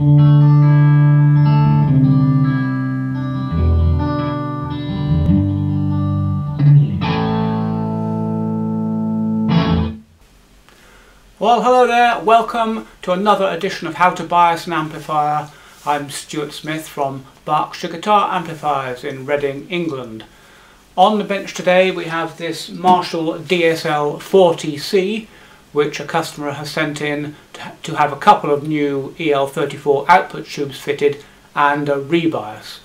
Well hello there, welcome to another edition of How to Bias an Amplifier. I'm Stuart Smith from Berkshire Guitar Amplifiers in Reading, England. On the bench today we have this Marshall DSL 40C which a customer has sent in to have a couple of new EL34 output tubes fitted and a rebias.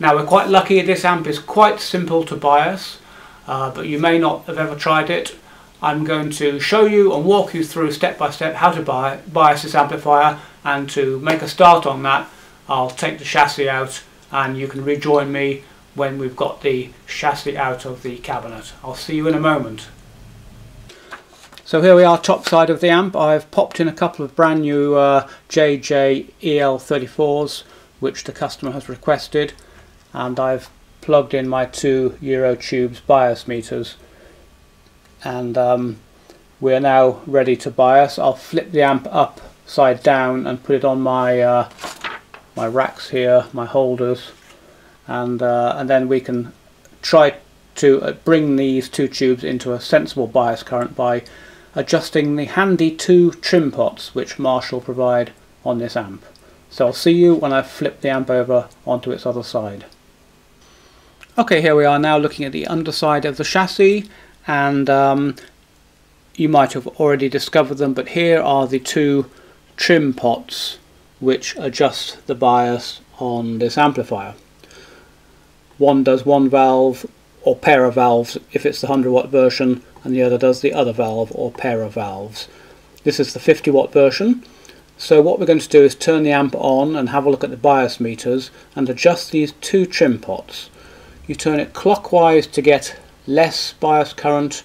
Now we're quite lucky this amp is quite simple to bias uh, but you may not have ever tried it I'm going to show you and walk you through step by step how to bias this amplifier and to make a start on that I'll take the chassis out and you can rejoin me when we've got the chassis out of the cabinet. I'll see you in a moment. So here we are top side of the amp. I've popped in a couple of brand new uh, JJ EL34s which the customer has requested and I've plugged in my two Eurotubes bias meters and um, we're now ready to bias. I'll flip the amp upside down and put it on my uh, my racks here, my holders, and uh, and then we can try to uh, bring these two tubes into a sensible bias current by adjusting the handy two trim pots which Marshall provide on this amp. So I'll see you when I've flipped the amp over onto its other side. Okay, here we are now looking at the underside of the chassis and um, you might have already discovered them but here are the two trim pots which adjust the bias on this amplifier. One does one valve or pair of valves if it's the 100 watt version and the other does the other valve or pair of valves. This is the 50 watt version so what we're going to do is turn the amp on and have a look at the bias meters and adjust these two trim pots. You turn it clockwise to get less bias current,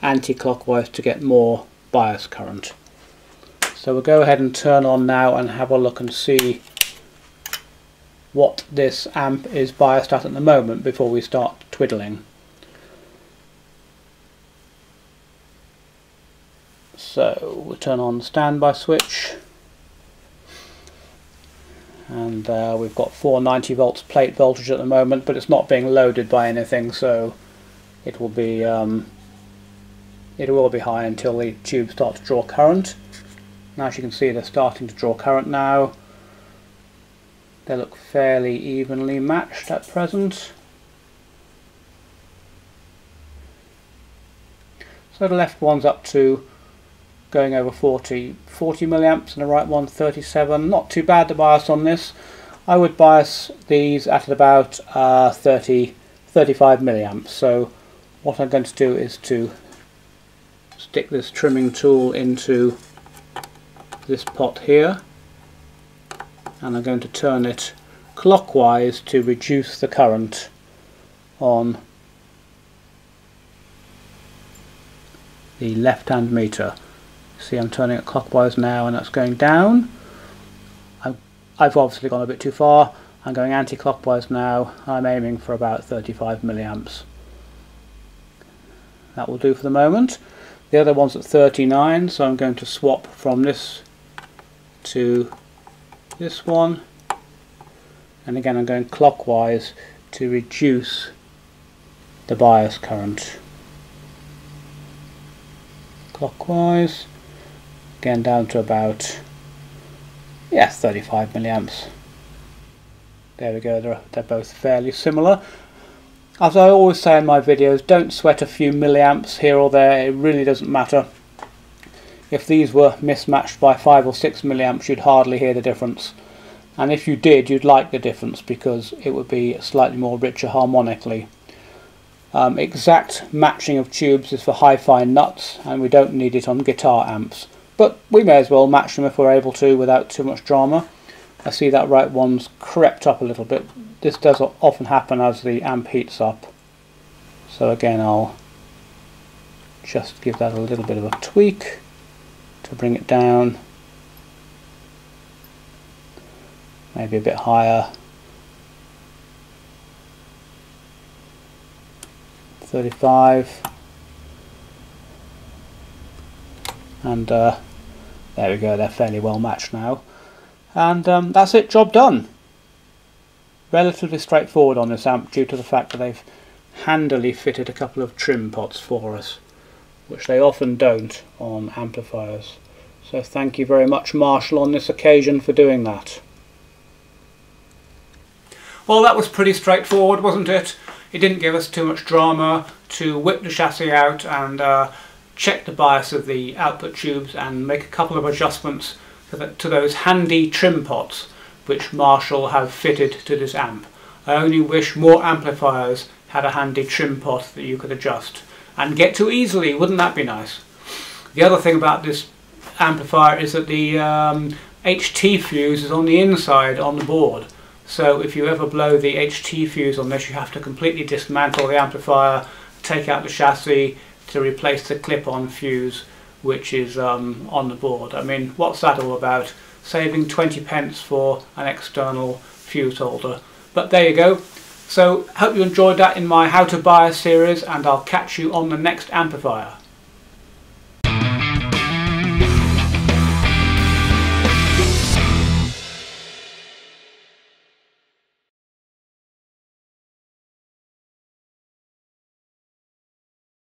anti-clockwise to get more bias current. So we'll go ahead and turn on now and have a look and see what this amp is biased at at the moment before we start twiddling. So we'll turn on the standby switch and uh, we've got 490 volts plate voltage at the moment but it's not being loaded by anything so it will be um, it will be high until the tube starts to draw current. Now as you can see they're starting to draw current now. They look fairly evenly matched at present. So the left one's up to going over 40, 40 milliamps and the right one 37. Not too bad the bias on this. I would bias these at about uh, 30, 35 milliamps. So what I'm going to do is to stick this trimming tool into this pot here and I'm going to turn it clockwise to reduce the current on the left hand meter. See I'm turning it clockwise now and that's going down. i I've obviously gone a bit too far. I'm going anti-clockwise now. I'm aiming for about 35 milliamps. That will do for the moment. The other one's at 39, so I'm going to swap from this to this one. And again, I'm going clockwise to reduce the bias current. Clockwise, again down to about, yeah, 35 milliamps. There we go, they're, they're both fairly similar. As I always say in my videos, don't sweat a few milliamps here or there, it really doesn't matter. If these were mismatched by 5 or 6 milliamps, you'd hardly hear the difference. And if you did, you'd like the difference because it would be slightly more richer harmonically. Um, exact matching of tubes is for hi-fi nuts and we don't need it on guitar amps. But we may as well match them if we're able to without too much drama. I see that right one's crept up a little bit. This does often happen as the amp heats up. So again I'll just give that a little bit of a tweak to bring it down. Maybe a bit higher. 35 and uh, there we go they're fairly well matched now and um, that's it, job done. Relatively straightforward on this amp due to the fact that they've handily fitted a couple of trim pots for us, which they often don't on amplifiers. So thank you very much Marshall on this occasion for doing that. Well that was pretty straightforward wasn't it? It didn't give us too much drama to whip the chassis out and uh, check the bias of the output tubes and make a couple of adjustments to, those handy trim pots which Marshall have fitted to this amp. I only wish more amplifiers had a handy trim pot that you could adjust and get to easily, wouldn't that be nice? The other thing about this amplifier is that the um, HT fuse is on the inside on the board so if you ever blow the HT fuse on this you have to completely dismantle the amplifier, take out the chassis to replace the clip-on fuse which is um, on the board. I mean what's that all about? Saving 20 pence for an external fuse holder. But there you go. So hope you enjoyed that in my how to bias series and I'll catch you on the next amplifier.